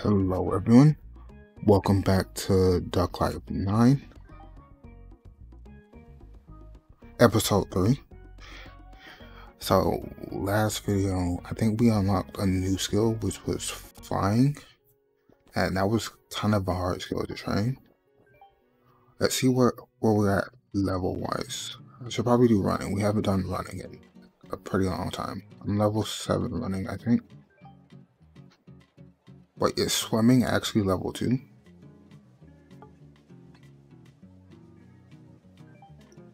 Hello everyone, welcome back to Duck Life 9, episode 3. So, last video, I think we unlocked a new skill, which was flying, and that was kind of a hard skill to train. Let's see where, where we're at level-wise. I should probably do running, we haven't done running in a pretty long time. I'm level 7 running, I think. Wait, is swimming actually level 2?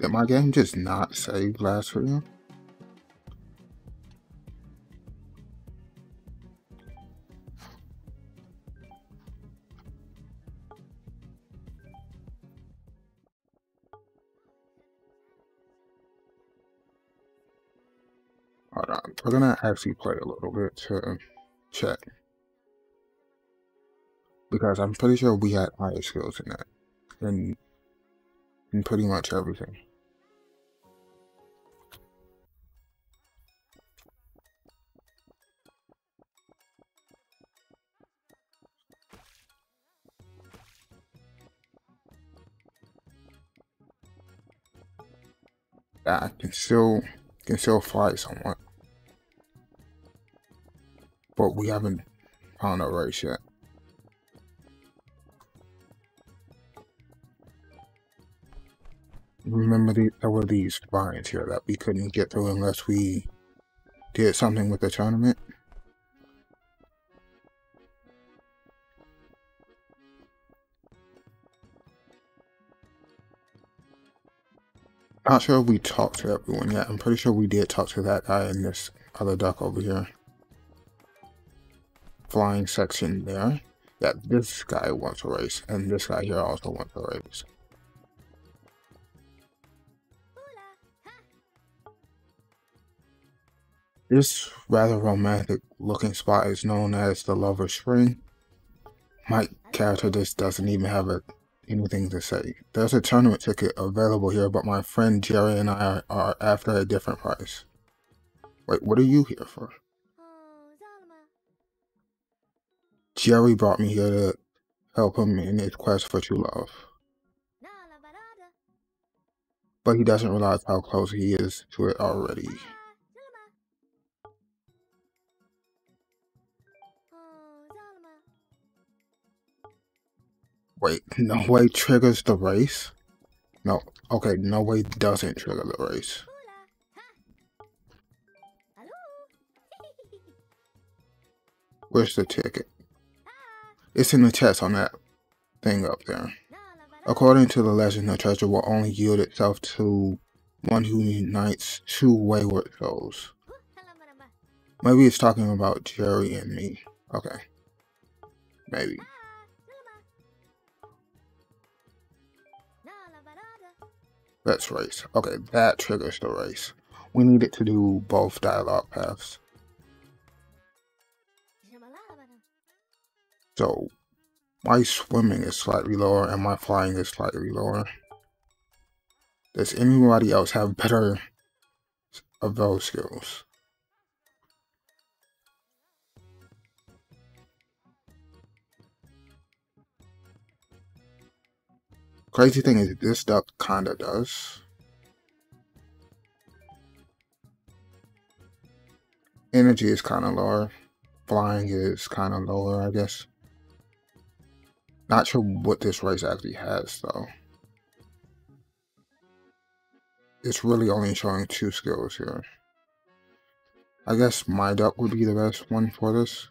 Did my game just not save last video? Hold on, we're gonna actually play a little bit to check because I'm pretty sure we had higher skills in that, in in pretty much everything. I can still can still fly somewhat, but we haven't found a race yet. Remember the, there were these vines here that we couldn't get through unless we did something with the tournament. Not sure if we talked to everyone yet. I'm pretty sure we did talk to that guy and this other duck over here. Flying section there. Yeah, this guy wants a race, and this guy here also wants a race. This rather romantic looking spot is known as the Lover's Spring. My character just doesn't even have a, anything to say. There's a tournament ticket available here, but my friend Jerry and I are, are after a different price. Wait, what are you here for? Jerry brought me here to help him in his quest for true love. But he doesn't realize how close he is to it already. Wait, no way triggers the race? No, okay, no way doesn't trigger the race. Where's the ticket? It's in the chest on that thing up there. According to the legend, the treasure will only yield itself to one who unites two wayward souls. Maybe it's talking about Jerry and me. Okay. Maybe. Let's race. Okay, that triggers the race. We need it to do both dialogue paths. So, my swimming is slightly lower and my flying is slightly lower. Does anybody else have better of those skills? Crazy thing is, this duck kinda does. Energy is kind of lower. Flying is kind of lower, I guess. Not sure what this race actually has, though. It's really only showing two skills here. I guess my duck would be the best one for this.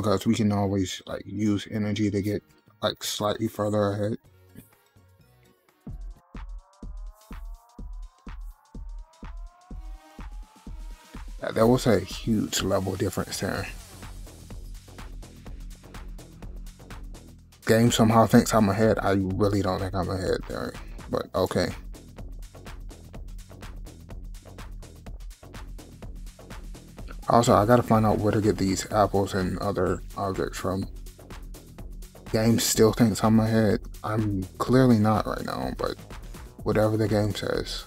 Because we can always like use energy to get like slightly further ahead. Yeah, there was a huge level difference there. Game somehow thinks I'm ahead. I really don't think I'm ahead there, but okay. Also, I gotta find out where to get these apples and other objects from. Game still thinks I'm ahead. I'm clearly not right now, but whatever the game says.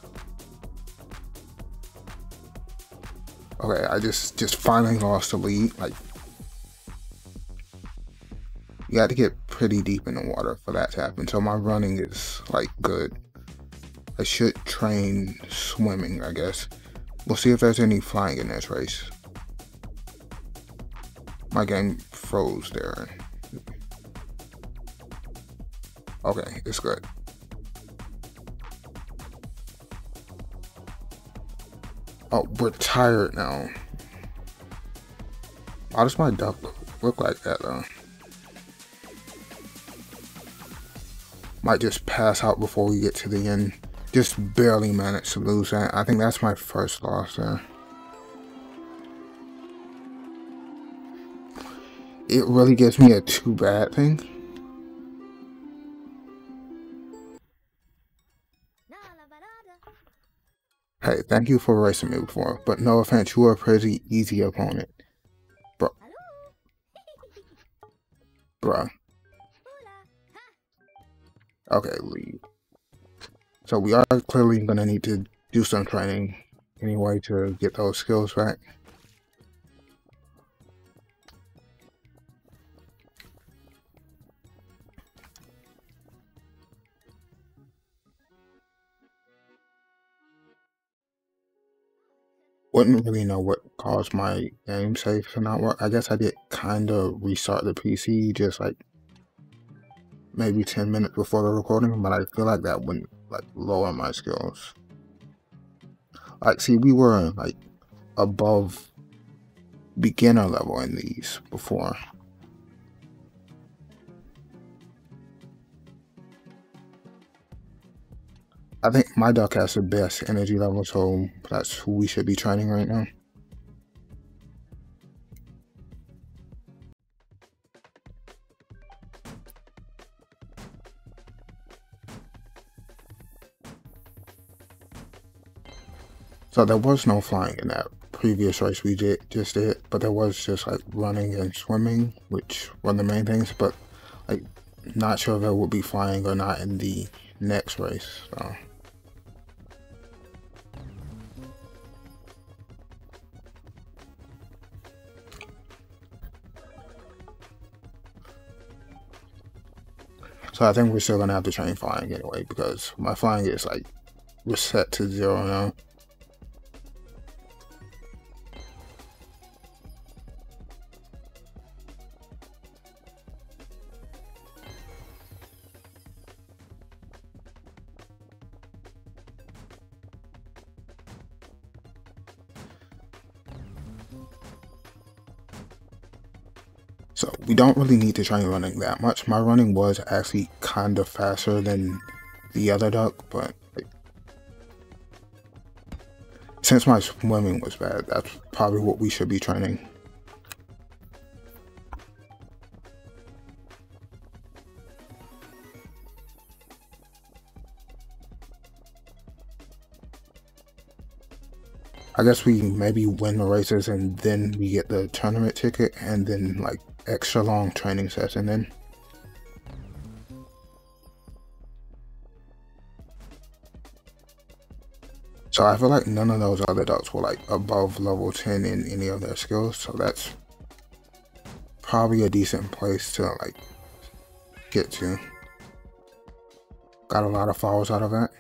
Okay, I just just finally lost the lead. Like you got to get pretty deep in the water for that to happen. So my running is like good. I should train swimming, I guess. We'll see if there's any flying in this race. My game froze there. Okay, it's good. Oh, we're tired now. Why does my duck look like that though? Might just pass out before we get to the end. Just barely managed to lose that. I think that's my first loss there. It really gives me a too bad thing. Hey, thank you for racing me before, but no offense, you are a pretty easy opponent. Bro. Bruh. Okay, leave. So we are clearly going to need to do some training anyway to get those skills back. Wouldn't really know what caused my game save to not work. I guess I did kind of restart the PC just like maybe 10 minutes before the recording, but I feel like that wouldn't like lower my skills. Like, see, we were like above beginner level in these before. I think my duck has the best energy level, so that's who we should be training right now. So there was no flying in that previous race we did just did, but there was just like running and swimming, which were the main things. But like, not sure if there would be flying or not in the next race. So. So I think we're still gonna have to train flying anyway because my flying is like reset to zero now. We don't really need to train running that much. My running was actually kind of faster than the other duck, but since my swimming was bad, that's probably what we should be training. I guess we maybe win the races and then we get the tournament ticket and then like extra long training session then. So I feel like none of those other ducks were like above level 10 in any of their skills. So that's probably a decent place to like get to. Got a lot of falls out of that.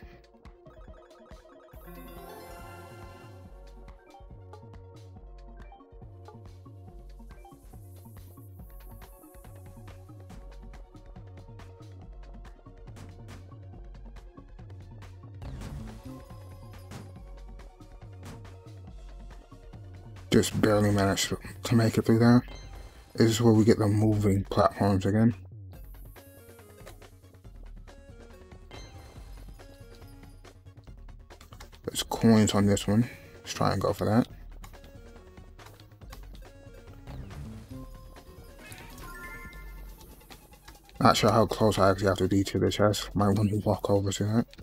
Just barely managed to, make it through there. This is where we get the moving platforms again. There's coins on this one. Let's try and go for that. Not sure how close I actually have to be to the chest. Might want to walk over to that.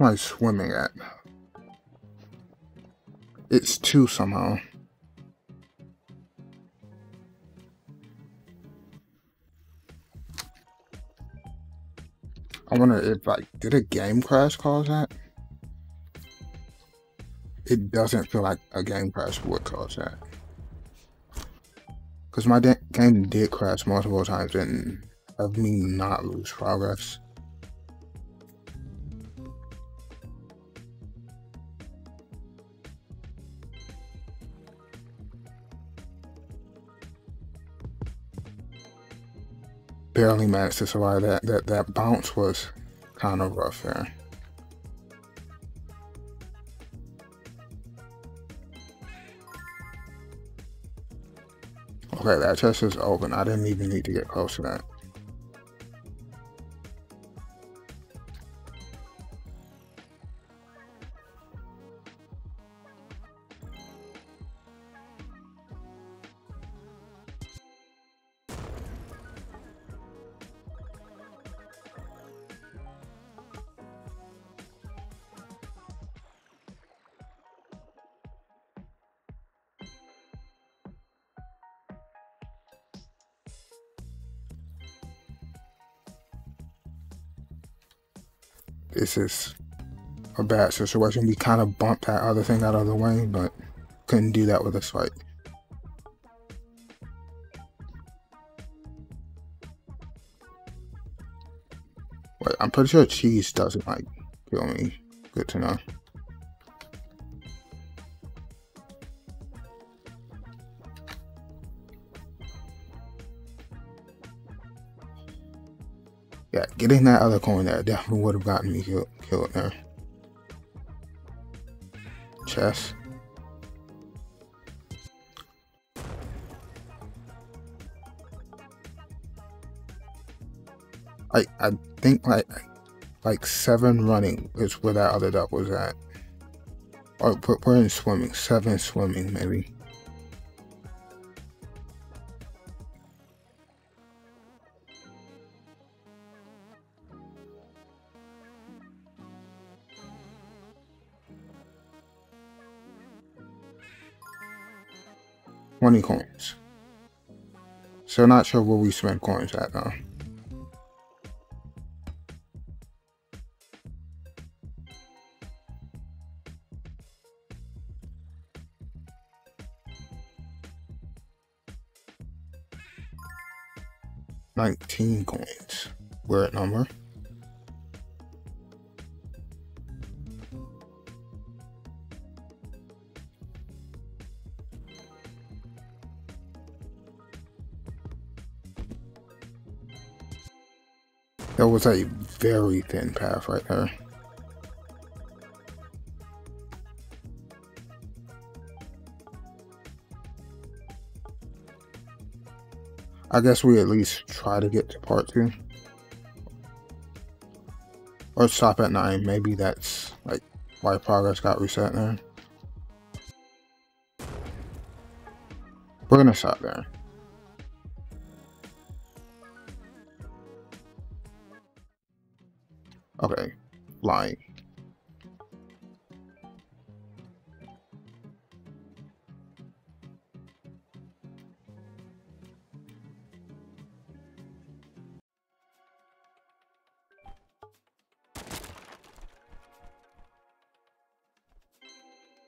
My swimming at? It's two somehow. I wonder if like did a game crash cause that? It doesn't feel like a game crash would cause that. Cause my game did crash multiple times and of me not lose progress. Barely managed to survive that. That that bounce was kind of rough there. Okay, that chest is open. I didn't even need to get close to that. This is a bad situation. We kind of bumped that other thing out of the way, but couldn't do that with this fight. Wait, I'm pretty sure cheese doesn't like kill me. Good to know. Getting that other coin there definitely would have gotten me killed, killed there. Chess. I I think like like seven running is where that other duck was at. Oh, or we're in swimming, seven swimming maybe. Twenty coins. So not sure where we spend coins at though. Nineteen coins. At number. Was a very thin path right there. I guess we at least try to get to part two. Or stop at nine. Maybe that's like why progress got reset there. We're gonna stop there. Lying.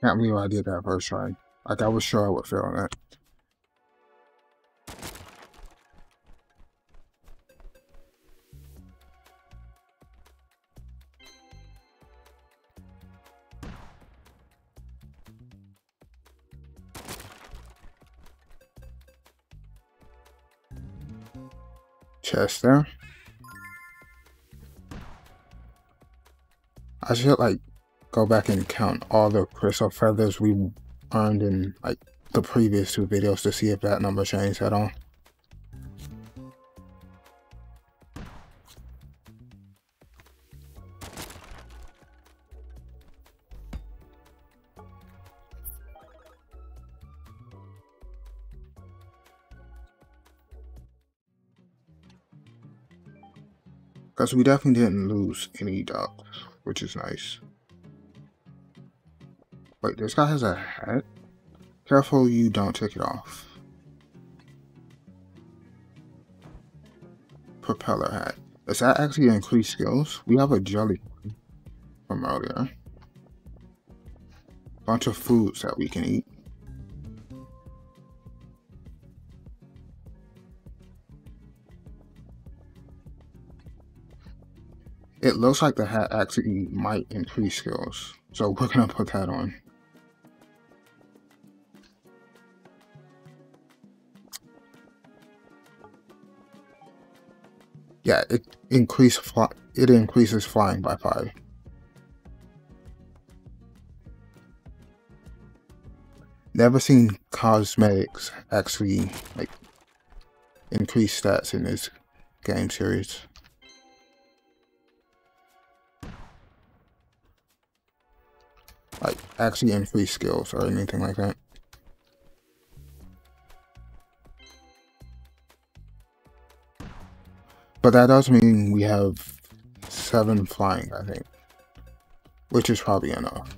Can't believe I did that first try. Like I was sure I would fail on that. There. I should like go back and count all the crystal feathers we earned in like the previous two videos to see if that number changed at all. Because we definitely didn't lose any dogs, which is nice. Wait, this guy has a hat? Careful you don't take it off. Propeller hat. Does that actually increase skills? We have a jelly from earlier. Bunch of foods that we can eat. It looks like the hat actually might increase skills. So we're gonna put that on. Yeah, it increase it increases flying by five. Never seen cosmetics actually like increase stats in this game series. Like actually increase skills or anything like that. But that does mean we have seven flying, I think, which is probably enough.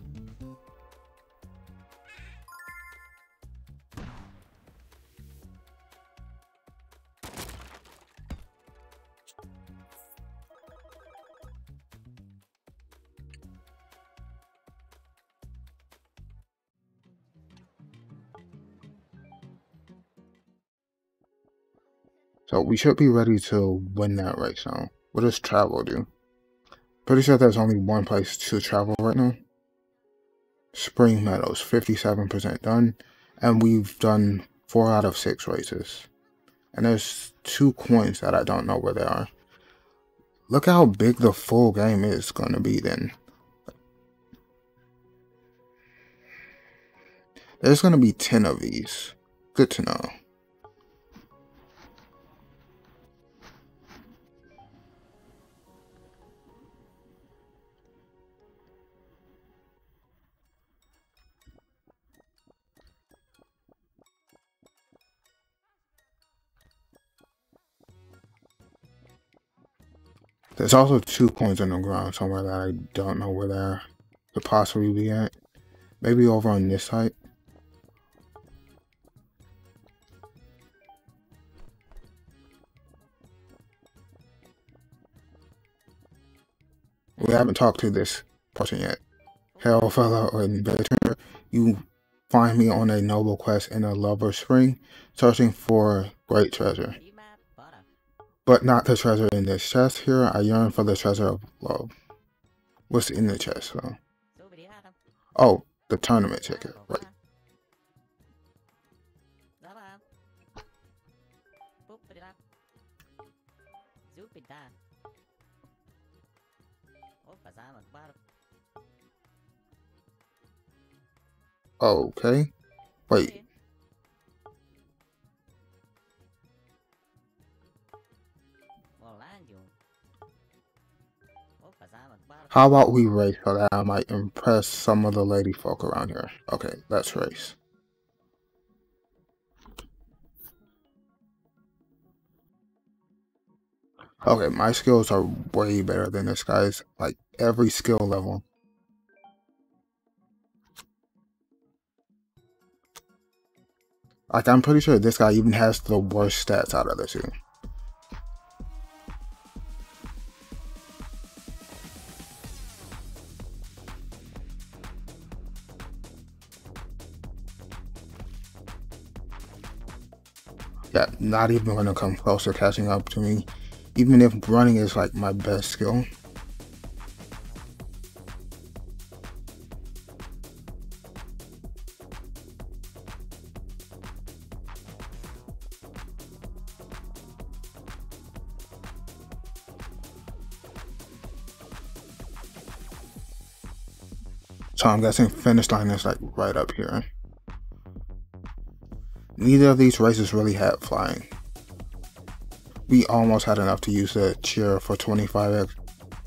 So we should be ready to win that race now. What does travel do? Pretty sure there's only one place to travel right now. Spring Meadows, 57% done. And we've done 4 out of 6 races. And there's two coins that I don't know where they are. Look how big the full game is going to be then. There's going to be 10 of these. Good to know. There's also two coins on the ground somewhere that I don't know where they could possibly be at. Maybe over on this side. We haven't talked to this person yet. Hello, fellow inventor, you find me on a noble quest in a lover spring, searching for great treasure but not the treasure in this chest here. I yearn for the treasure of love. What's in the chest, though? Oh, the tournament ticket, right. Okay. Wait. How about we race so that I might impress some of the lady folk around here? Okay, let's race. Okay, my skills are way better than this guy's, like every skill level. Like I'm pretty sure this guy even has the worst stats out of the two. Yeah, not even gonna come close to catching up to me, even if running is like my best skill. So I'm guessing finish line is like right up here. Neither of these races really had flying. We almost had enough to use the cheer for 25x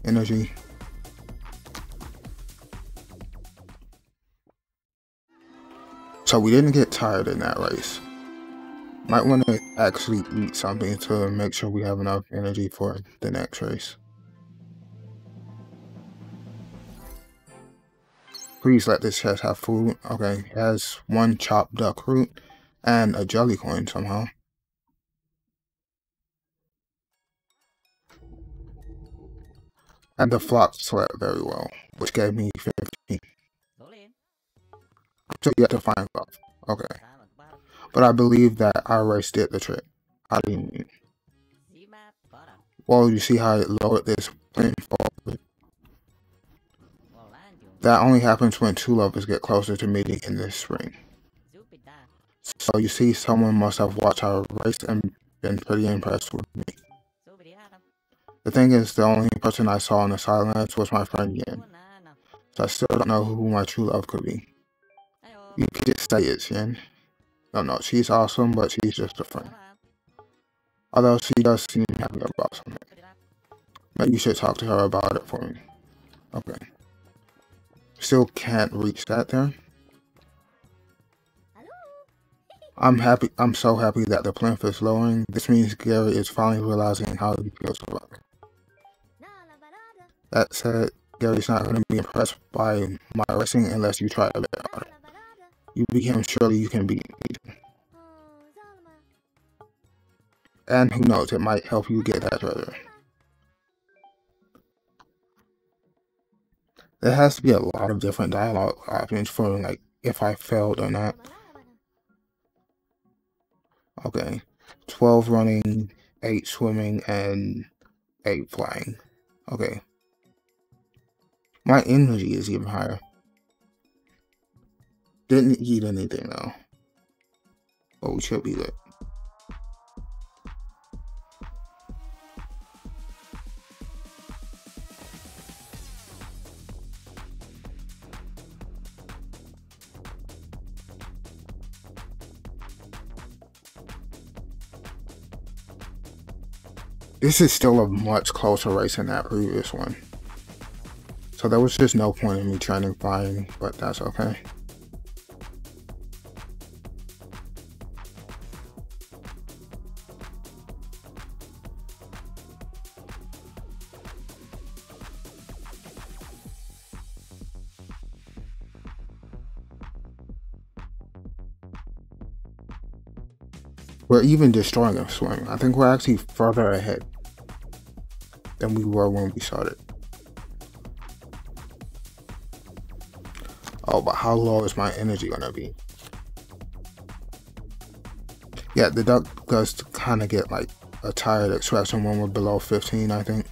energy. So we didn't get tired in that race. Might want to actually eat something to make sure we have enough energy for the next race. Please let this chest have food. Okay, it has one chopped duck root and a jelly coin somehow. And the flock slept very well, which gave me 15. So yet to find love. Okay. But I believe that I already did the trick. I didn't. Well, you see how it lowered this plane forward? That only happens when two lovers get closer to meeting in this spring. So you see, someone must have watched our race and been pretty impressed with me. The thing is, the only person I saw on the sidelines was my friend Yin. So I still don't know who my true love could be. You could just say it's Yin. No, no, she's awesome, but she's just a friend. Although she does seem happy about something. Maybe you should talk to her about it for me. Okay. Still can't reach that there. I'm happy. I'm so happy that the plinth is lowering. This means Gary is finally realizing how he feels about. That said, Gary's not going to be impressed by my racing unless you try a bit harder. You became surely you can beat me. And who knows, it might help you get that treasure. There has to be a lot of different dialogue options for like if I failed or not. Okay. 12 running, 8 swimming, and 8 flying. Okay. My energy is even higher. Didn't eat anything though. But we should be good. This is still a much closer race than that previous one. So there was just no point in me trying to find, but that's okay. We're even destroying a swing. I think we're actually further ahead than we were when we started. Oh, but how low is my energy gonna be? Yeah, the duck does kind of get like a tired expression when we're below 15, I think.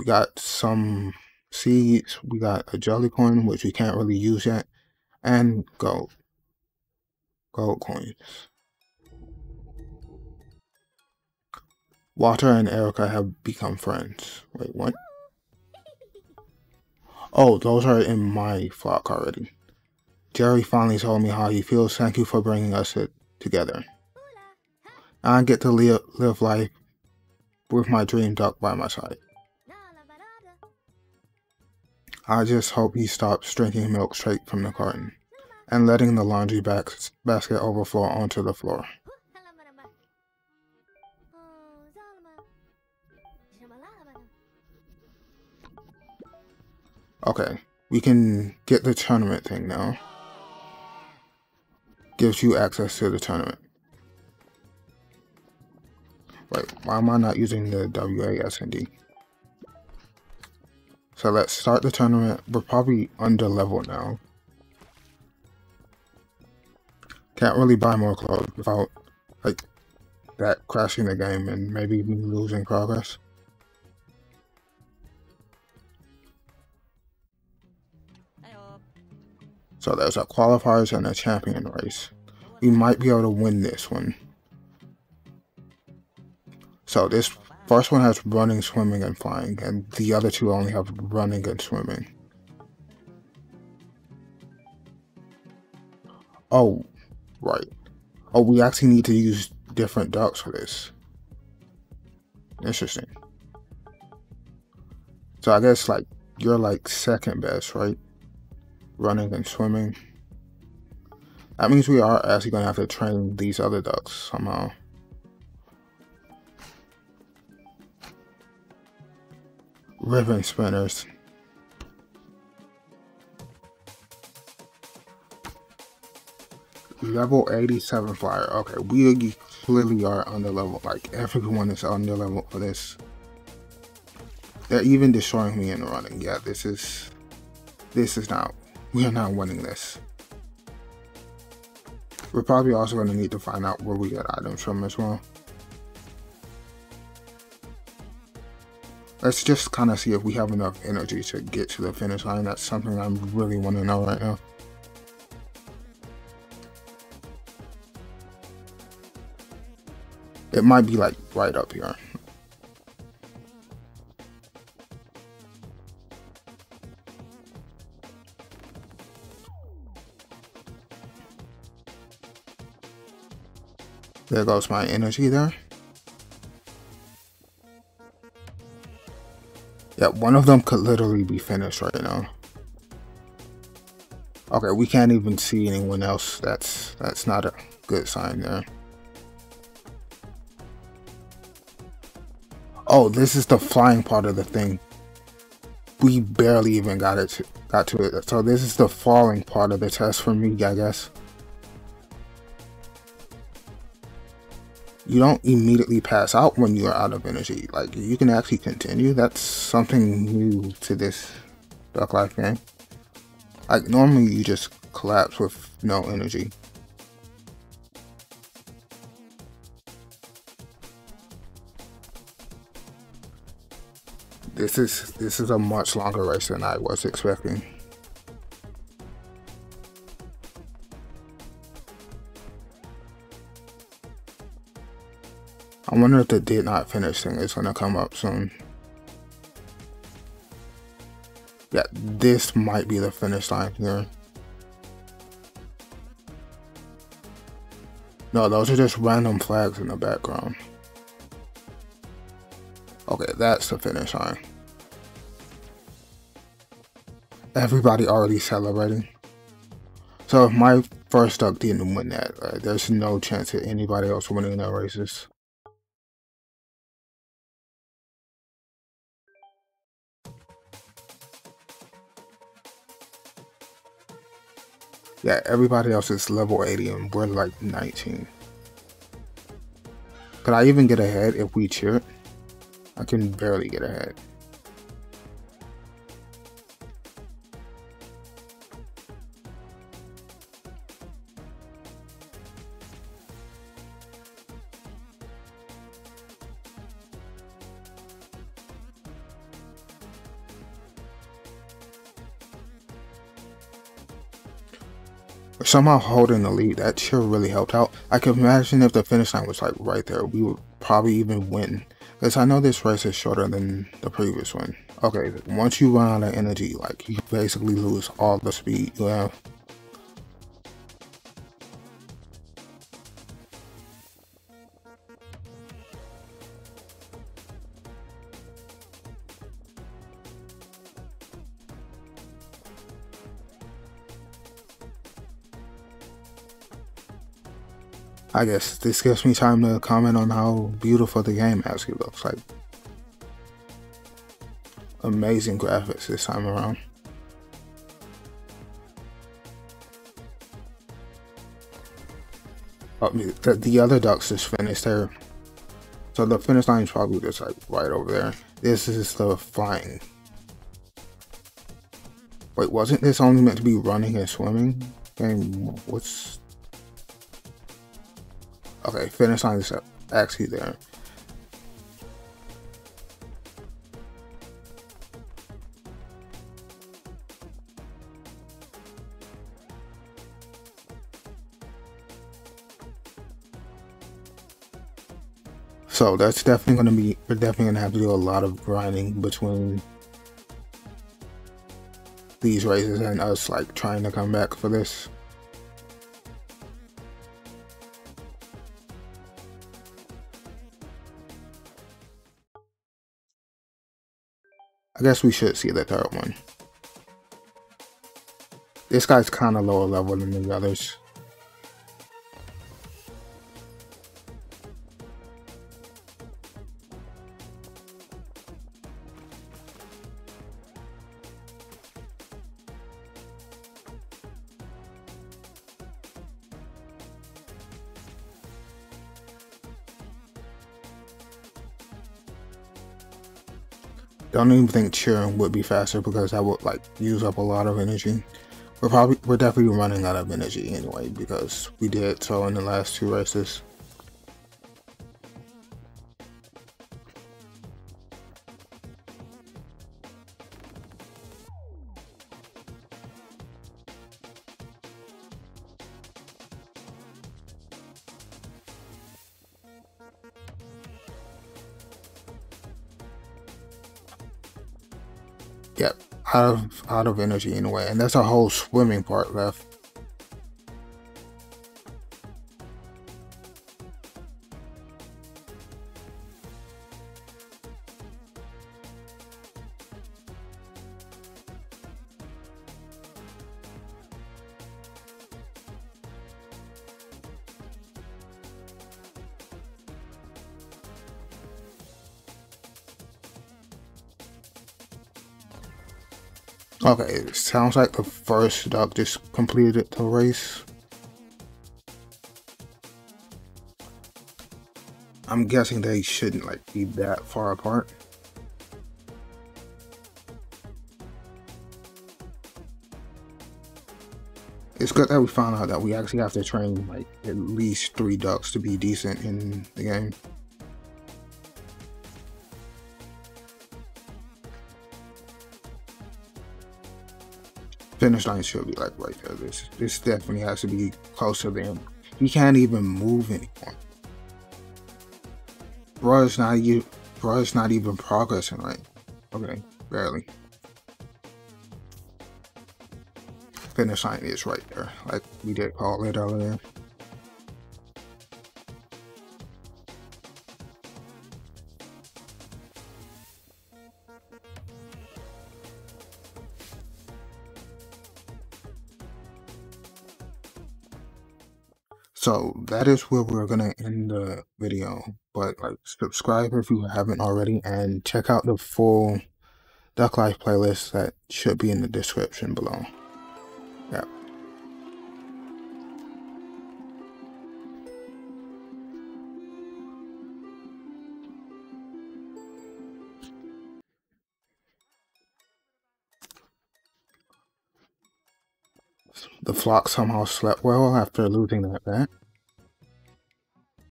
We got some seeds. We got a jelly coin, which we can't really use yet. And gold. Gold coins. Walter and Erica have become friends. Wait, what? Oh, those are in my flock already. Jerry finally told me how he feels. Thank you for bringing us together. I get to live, live life with my dream duck by my side. I just hope he stops drinking milk straight from the carton and letting the laundry basket overflow onto the floor. Okay, we can get the tournament thing now. Gives you access to the tournament. Wait, why am I not using the WASD? So let's start the tournament. We're probably under level now. Can't really buy more clothes without like that crashing the game and maybe losing progress. So there's a qualifiers and a champion race. We might be able to win this one. So this First one has running, swimming, and flying, and the other two only have running and swimming. Oh, right. Oh, we actually need to use different ducks for this. Interesting. So I guess like you're like second best, right? Running and swimming. That means we are actually gonna have to train these other ducks somehow. Ribbon spinners. Level 87 flyer. Okay, we clearly are under level. Like everyone is under level for this. They're even destroying me in the running. Yeah, this is this is not we are not winning this. We're probably also going to need to find out where we get items from as well. Let's just kind of see if we have enough energy to get to the finish line. That's something I really want to know right now. It might be like right up here. There goes my energy there. Yeah, one of them could literally be finished right now. Okay, we can't even see anyone else. That's that's not a good sign there. Oh, this is the flying part of the thing. We barely even got it to, got to it. So this is the falling part of the test for me, I guess. You don't immediately pass out when you're out of energy. Like you can actually continue. That's something new to this Duck Life game. Like normally you just collapse with no energy. This is this is a much longer race than I was expecting. Wonder if the did not finish thing is gonna come up soon. Yeah, this might be the finish line here. No, those are just random flags in the background. Okay, that's the finish line. Everybody already celebrating. So if my first duck didn't win that, uh, there's no chance of anybody else winning that races. Yeah, everybody else is level 80 and we're like 19. Could I even get ahead if we cheer? I can barely get ahead. Somehow holding the lead, that sure really helped out. I could imagine if the finish line was like right there, we would probably even win. Because I know this race is shorter than the previous one. Okay, once you run out of energy, like you basically lose all the speed you have. I guess this gives me time to comment on how beautiful the game actually looks like. Amazing graphics this time around. Oh, the, the other ducks just finished there. So the finish line is probably just like right over there. This is the flying. Wait, wasn't this only meant to be running and swimming? And what's Okay, finish line is actually there. So that's definitely going to be, we're definitely going to have to do a lot of grinding between these races and us like trying to come back for this. I guess we should see the third one. This guy's kind of lower level than the others. I don't even think cheering would be faster because that would like use up a lot of energy. We're probably we're definitely running out of energy anyway because we did so in the last two races. Out of of energy anyway, and that's a whole swimming part left. Okay, it sounds like the first duck just completed the race. I'm guessing they shouldn't like be that far apart. It's good that we found out that we actually have to train like at least three ducks to be decent in the game. Finish line should be like right there. This this definitely has to be close to them. He can't even move anymore. Bro, it's not you. Bro, it's not even progressing right. Okay, barely. Finish line is right there, like we did call it earlier. So that is where we're gonna end the video. But like subscribe if you haven't already and check out the full Duck Life playlist that should be in the description below. Yeah. The flock somehow slept well after losing that bet.